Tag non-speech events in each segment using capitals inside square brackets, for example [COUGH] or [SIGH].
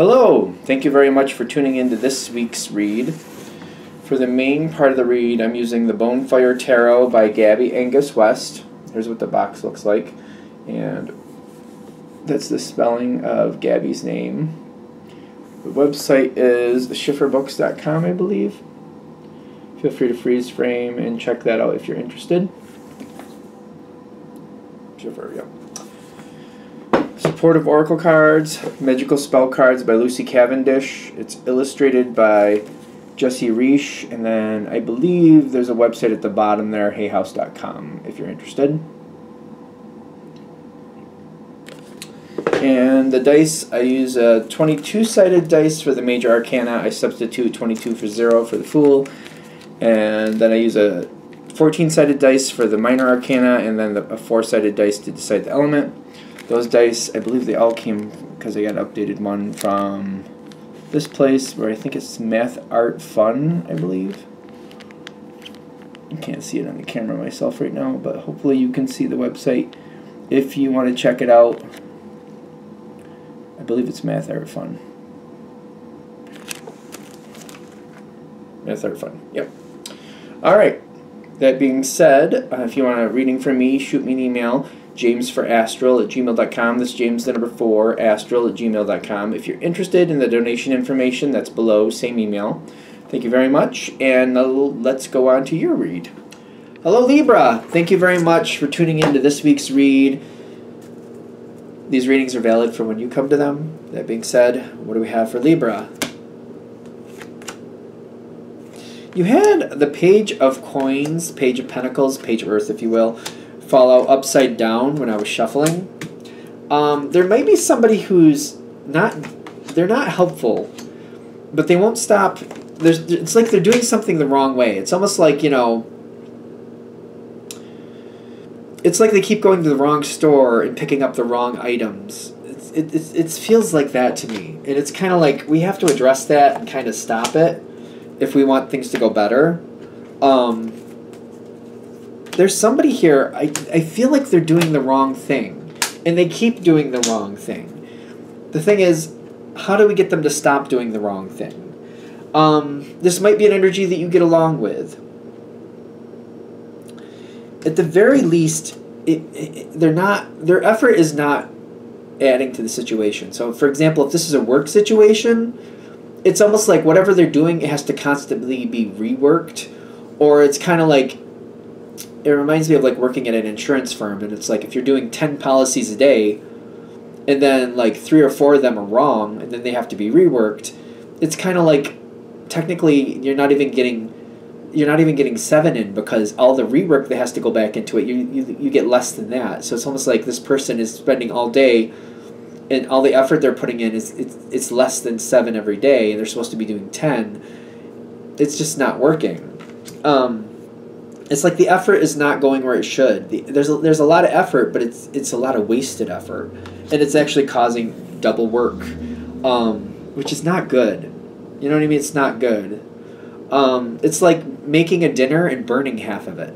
Hello, thank you very much for tuning into this week's read. For the main part of the read, I'm using the Bonefire Tarot by Gabby Angus West. Here's what the box looks like, and that's the spelling of Gabby's name. The website is schifferbooks.com, I believe. Feel free to freeze frame and check that out if you're interested. Schiffer, yep. Supportive Oracle cards, Magical Spell cards by Lucy Cavendish. It's illustrated by Jesse Reisch, and then I believe there's a website at the bottom there, hayhouse.com, if you're interested. And the dice, I use a 22 sided dice for the major arcana. I substitute 22 for 0 for the fool. And then I use a 14 sided dice for the minor arcana, and then the, a 4 sided dice to decide the element. Those dice, I believe they all came because I got an updated one from this place where I think it's Math Art Fun, I believe. I can't see it on the camera myself right now, but hopefully you can see the website if you want to check it out. I believe it's Math Art Fun. Math Art Fun, yep. All right. That being said, uh, if you want a reading from me, shoot me an email jamesforastral at gmail.com. This James the number four, astral at gmail.com. If you're interested in the donation information, that's below, same email. Thank you very much, and uh, let's go on to your read. Hello, Libra. Thank you very much for tuning in to this week's read. These readings are valid for when you come to them. That being said, what do we have for Libra? You had the Page of Coins, Page of Pentacles, Page of Earth, if you will, fall out upside down when I was shuffling. Um, there might be somebody who's not, they're not helpful, but they won't stop. There's, it's like they're doing something the wrong way. It's almost like, you know, it's like they keep going to the wrong store and picking up the wrong items. It's, it, it, it feels like that to me. And it's kind of like we have to address that and kind of stop it if we want things to go better. Um, there's somebody here, I, I feel like they're doing the wrong thing. And they keep doing the wrong thing. The thing is, how do we get them to stop doing the wrong thing? Um, this might be an energy that you get along with. At the very least, it, it, they're not. Their effort is not adding to the situation. So, for example, if this is a work situation, it's almost like whatever they're doing it has to constantly be reworked, or it's kind of like it reminds me of like working at an insurance firm and it's like if you're doing 10 policies a day and then like three or four of them are wrong and then they have to be reworked it's kind of like technically you're not even getting you're not even getting seven in because all the rework that has to go back into it you, you, you get less than that. So it's almost like this person is spending all day and all the effort they're putting in is it's, it's less than seven every day and they're supposed to be doing 10 it's just not working. Um, it's like the effort is not going where it should. The, there's a, there's a lot of effort, but it's it's a lot of wasted effort, and it's actually causing double work, um, which is not good. You know what I mean? It's not good. Um, it's like making a dinner and burning half of it.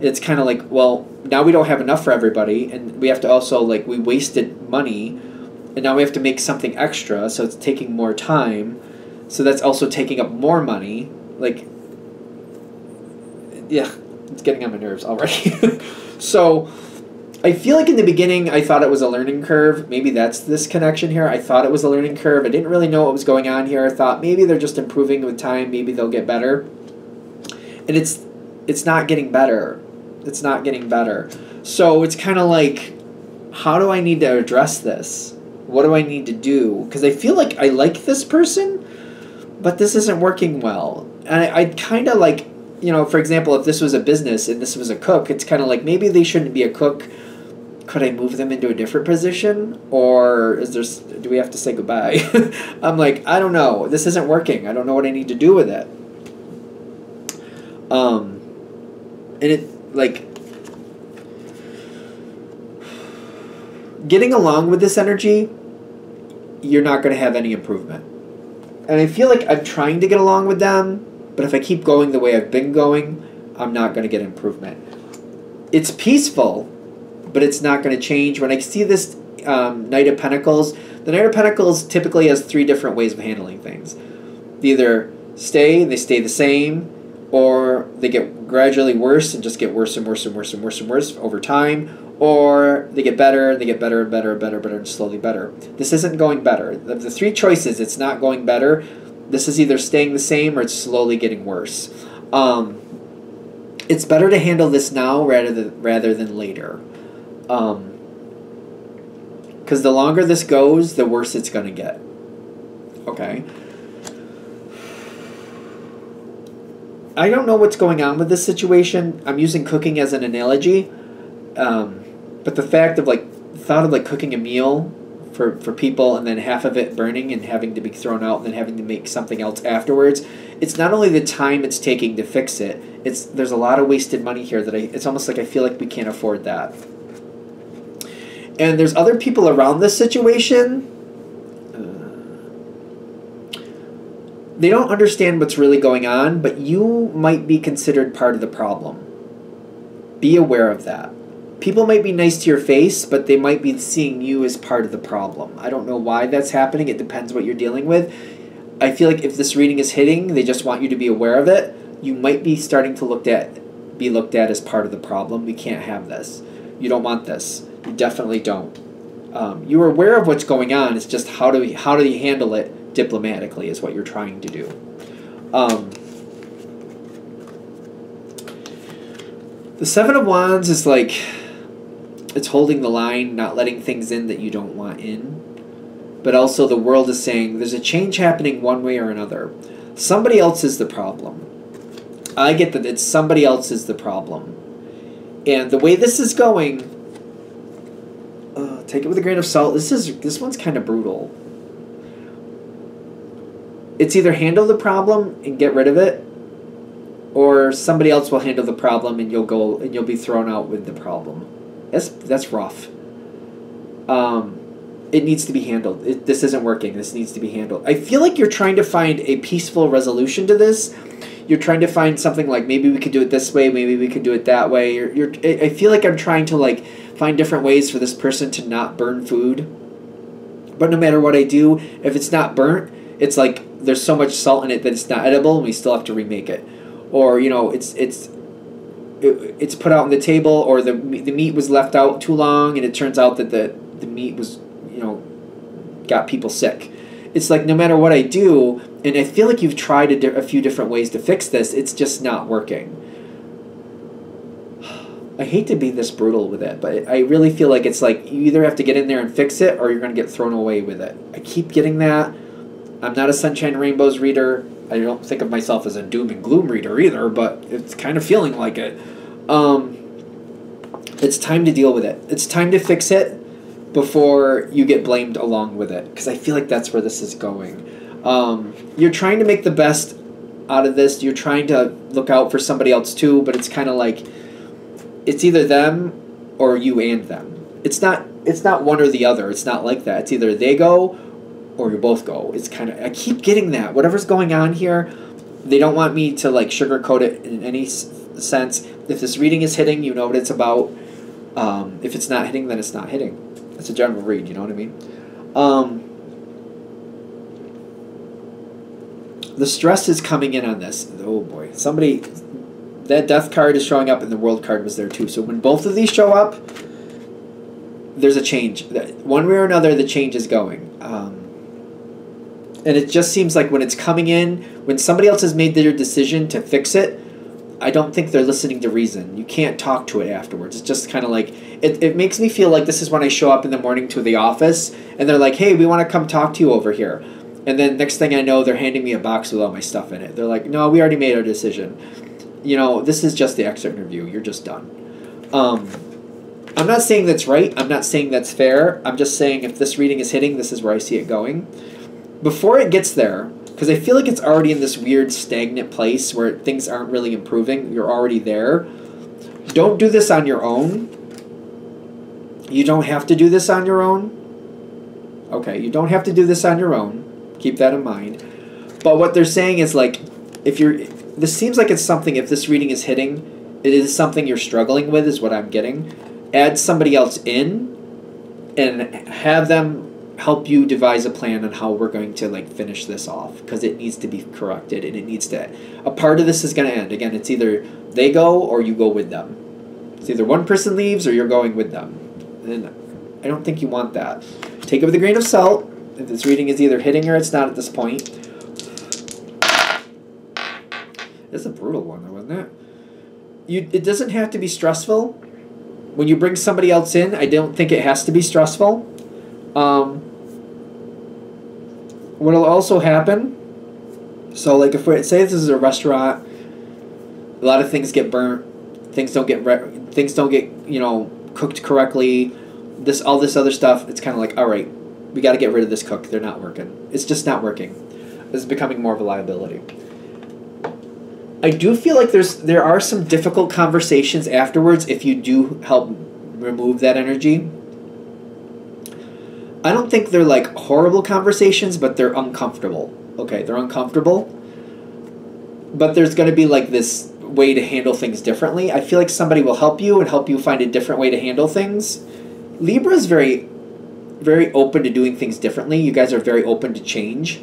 It's kind of like well now we don't have enough for everybody, and we have to also like we wasted money, and now we have to make something extra, so it's taking more time. So that's also taking up more money. Like yeah, it's getting on my nerves already. [LAUGHS] so I feel like in the beginning I thought it was a learning curve. Maybe that's this connection here. I thought it was a learning curve. I didn't really know what was going on here. I thought maybe they're just improving with time. Maybe they'll get better. And it's it's not getting better. It's not getting better. So it's kind of like how do I need to address this? What do I need to do? Because I feel like I like this person, but this isn't working well. And I, I kind of like you know, for example, if this was a business and this was a cook, it's kind of like maybe they shouldn't be a cook. Could I move them into a different position, or is there? Do we have to say goodbye? [LAUGHS] I'm like, I don't know. This isn't working. I don't know what I need to do with it. Um, and it like getting along with this energy. You're not going to have any improvement, and I feel like I'm trying to get along with them but if I keep going the way I've been going, I'm not going to get improvement. It's peaceful, but it's not going to change. When I see this um, Knight of Pentacles, The Knight of Pentacles typically has three different ways of handling things. They either stay, they stay the same, or they get gradually worse and just get worse and worse and worse and worse and worse over time, or they get better, and they get better and better and better and better and slowly better. This isn't going better. The three choices, it's not going better. This is either staying the same or it's slowly getting worse. Um, it's better to handle this now rather than rather than later. Um, because the longer this goes, the worse it's going to get. Okay. I don't know what's going on with this situation. I'm using cooking as an analogy. Um, but the fact of like thought of like cooking a meal for for people and then half of it burning and having to be thrown out and then having to make something else afterwards it's not only the time it's taking to fix it it's there's a lot of wasted money here that I it's almost like I feel like we can't afford that. And there's other people around this situation. Uh, they don't understand what's really going on but you might be considered part of the problem. Be aware of that people might be nice to your face, but they might be seeing you as part of the problem. I don't know why that's happening. It depends what you're dealing with. I feel like if this reading is hitting, they just want you to be aware of it. You might be starting to look at be looked at as part of the problem. We can't have this. You don't want this. You definitely don't. Um, you're aware of what's going on. It's just how do we, how do you handle it diplomatically is what you're trying to do. Um, the Seven of Wands is like it's holding the line, not letting things in that you don't want in. But also, the world is saying there's a change happening one way or another. Somebody else is the problem. I get that it's somebody else is the problem. And the way this is going, uh, take it with a grain of salt. This is this one's kind of brutal. It's either handle the problem and get rid of it, or somebody else will handle the problem and you'll go and you'll be thrown out with the problem. That's that's rough. Um, it needs to be handled. It, this isn't working. This needs to be handled. I feel like you're trying to find a peaceful resolution to this. You're trying to find something like maybe we could do it this way, maybe we could do it that way. You're, you're I feel like I'm trying to like find different ways for this person to not burn food. But no matter what I do, if it's not burnt, it's like there's so much salt in it that it's not edible, and we still have to remake it. Or you know, it's it's it, it's put out on the table or the the meat was left out too long and it turns out that the the meat was you know got people sick. It's like no matter what i do and i feel like you've tried a, di- a few different ways to fix this it's just not working. [SIGHS] I hate to be this brutal with it but i really feel like it's like you either have to get in there and fix it or you're going to get thrown away with it. I keep getting that. I'm not a sunshine rainbows reader I don't think of myself as a doom and gloom reader either, but it's kind of feeling like it. Um, it's time to deal with it. It's time to fix it before you get blamed along with it, because I feel like that's where this is going. Um, you're trying to make the best out of this. You're trying to look out for somebody else too, but it's kind of like it's either them or you and them. It's not. It's not one or the other. It's not like that. It's either they go or you both go. It's kind of I keep getting that whatever's going on here, they don't want me to like sugarcoat it in any sense. If this reading is hitting, you know what it's about. Um, if it's not hitting, then it's not hitting. It's a general read. You know what I mean? Um, the stress is coming in on this. Oh boy, somebody. That death card is showing up, and the world card was there too. So when both of these show up, there's a change. One way or another, the change is going. Um, and it just seems like when it's coming in, when somebody else has made their decision to fix it, I don't think they're listening to reason. You can't talk to it afterwards. It's just kind of like, it, it makes me feel like this is when I show up in the morning to the office and they're like, hey, we want to come talk to you over here. And then next thing I know, they're handing me a box with all my stuff in it. They're like, no, we already made our decision. You know, this is just the exit interview. You're just done. Um, I'm not saying that's right. I'm not saying that's fair. I'm just saying if this reading is hitting, this is where I see it going before it gets there, because I feel like it's already in this weird stagnant place where things aren't really improving, you're already there. Don't do this on your own. You don't have to do this on your own. Okay, you don't have to do this on your own. Keep that in mind. But what they're saying is like, if you're, this seems like it's something, if this reading is hitting, it is something you're struggling with, is what I'm getting. Add somebody else in and have them help you devise a plan on how we're going to like finish this off because it needs to be corrected and it needs to a part of this is going to end. Again it's either they go or you go with them. It's either one person leaves or you're going with them. And i don't think you want that. Take it with a grain of salt. If this reading is either hitting or it's not at this point. It's a brutal one though isn't it? You it doesn't have to be stressful. When you bring somebody else in i don't think it has to be stressful. Um, what'll also happen so like if we say this is a restaurant a lot of things get burnt things don't get things don't get you know cooked correctly this all this other stuff it's kind of like all right we got to get rid of this cook they're not working. It's just not working. Is becoming more of a liability. I do feel like there's there are some difficult conversations afterwards if you do help remove that energy I don't think they're like horrible conversations, but they're uncomfortable. Okay, they're uncomfortable. But there's going to be like this way to handle things differently. I feel like somebody will help you and help you find a different way to handle things. Libra is very very open to doing things differently. You guys are very open to change.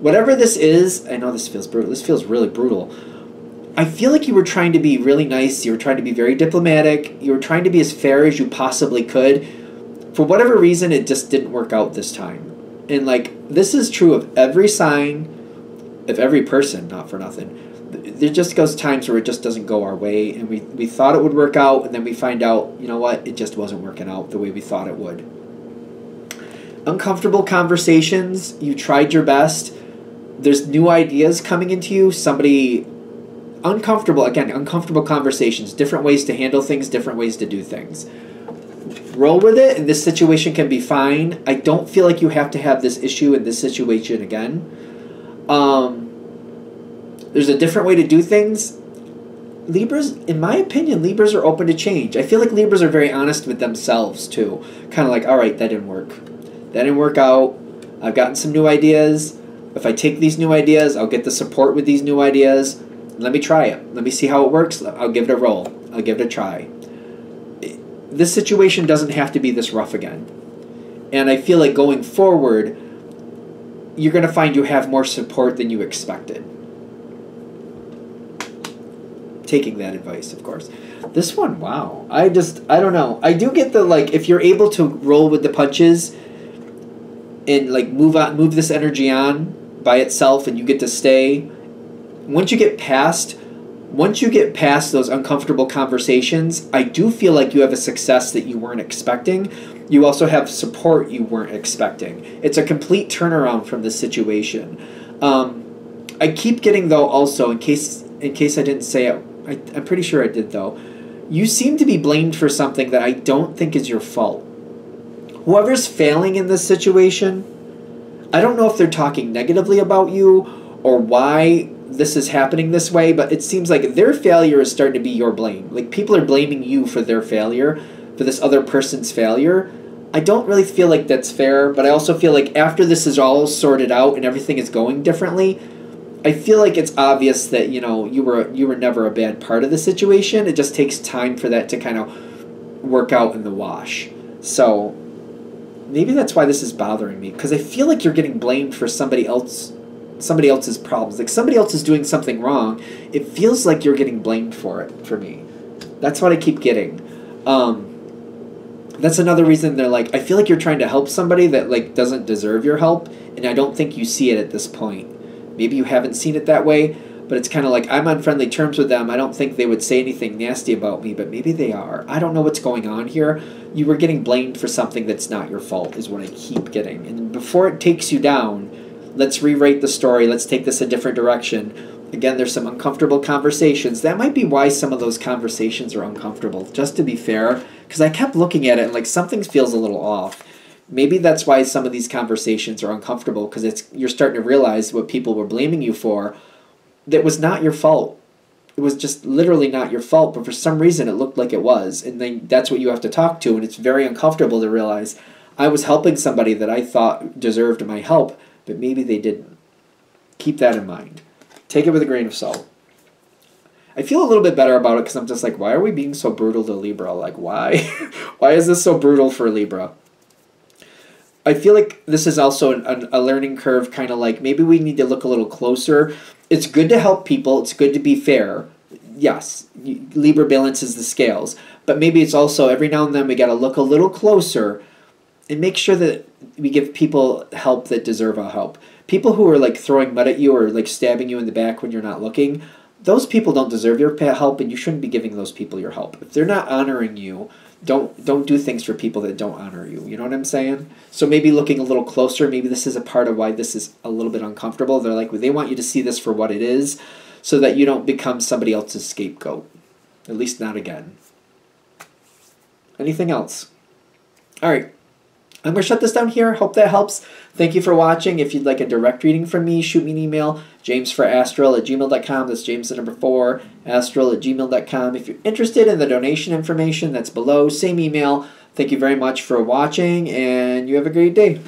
Whatever this is, I know this feels brutal. This feels really brutal. I feel like you were trying to be really nice. You were trying to be very diplomatic. You were trying to be as fair as you possibly could for whatever reason, it just didn't work out this time. And like this is true of every sign, of every person, not for nothing. There just goes times where it just doesn't go our way, and we, we thought it would work out, and then we find out, you know what, it just wasn't working out the way we thought it would. Uncomfortable conversations, you tried your best. There's new ideas coming into you. Somebody uncomfortable again uncomfortable conversations different ways to handle things different ways to do things roll with it, and this situation can be fine. I don't feel like you have to have this issue in this situation again. Um, there's a different way to do things. Libras, in my opinion, Libras are open to change. I feel like Libras are very honest with themselves too. Kind of like, all right, that didn't work. That didn't work out. I've gotten some new ideas. If I take these new ideas, I'll get the support with these new ideas. Let me try it. Let me see how it works. I'll give it a roll. I'll give it a try this situation doesn't have to be this rough again. And I feel like going forward, you're going to find you have more support than you expected. Taking that advice, of course. This one, wow. I just, I don't know. I do get the, like, if you're able to roll with the punches and, like, move on, move this energy on by itself and you get to stay, once you get past once you get past those uncomfortable conversations, I do feel like you have a success that you weren't expecting. You also have support you weren't expecting. It's a complete turnaround from the situation. Um, I keep getting though also in case in case I didn't say it, I, I'm pretty sure I did though. You seem to be blamed for something that I don't think is your fault. Whoever's failing in this situation, I don't know if they're talking negatively about you or why this is happening this way, but it seems like their failure is starting to be your blame. Like people are blaming you for their failure, for this other person's failure. I don't really feel like that's fair, but I also feel like after this is all sorted out and everything is going differently, I feel like it's obvious that, you know, you were you were never a bad part of the situation. It just takes time for that to kind of work out in the wash. So maybe that's why this is bothering me because I feel like you're getting blamed for somebody else somebody else's problems. Like somebody else is doing something wrong, it feels like you're getting blamed for it for me. That's what I keep getting. Um, that's another reason they're like, I feel like you're trying to help somebody that like doesn't deserve your help, and I don't think you see it at this point. Maybe you haven't seen it that way, but it's kind of like I'm on friendly terms with them. I don't think they would say anything nasty about me, but maybe they are. I don't know what's going on here. You were getting blamed for something that's not your fault, is what I keep getting. And before it takes you down, let's rewrite the story, let's take this a different direction. Again, there's some uncomfortable conversations. That might be why some of those conversations are uncomfortable, just to be fair, because I kept looking at it and like something feels a little off. Maybe that's why some of these conversations are uncomfortable because it's you're starting to realize what people were blaming you for that was not your fault. It was just literally not your fault, but for some reason it looked like it was. And then that's what you have to talk to and it's very uncomfortable to realize I was helping somebody that I thought deserved my help but maybe they didn't. Keep that in mind. Take it with a grain of salt. I feel a little bit better about it because I'm just like, why are we being so brutal to Libra? Like, why? [LAUGHS] why is this so brutal for Libra? I feel like this is also an, an, a learning curve, kind of like maybe we need to look a little closer. It's good to help people, it's good to be fair. Yes, Libra balances the scales, but maybe it's also every now and then we got to look a little closer and make sure that we give people help that deserve our help. People who are like throwing mud at you or like stabbing you in the back when you're not looking, those people don't deserve your help and you shouldn't be giving those people your help. If they're not honoring you, don't don't do things for people that don't honor you. You know what I'm saying? So maybe looking a little closer, maybe this is a part of why this is a little bit uncomfortable. They're like they want you to see this for what it is so that you don't become somebody else's scapegoat. At least not again. Anything else? All right. I'm going to shut this down here. Hope that helps. Thank you for watching. If you'd like a direct reading from me, shoot me an email, jamesforastral at gmail.com. That's James the number four, astral at gmail.com. If you're interested in the donation information, that's below. Same email. Thank you very much for watching, and you have a great day.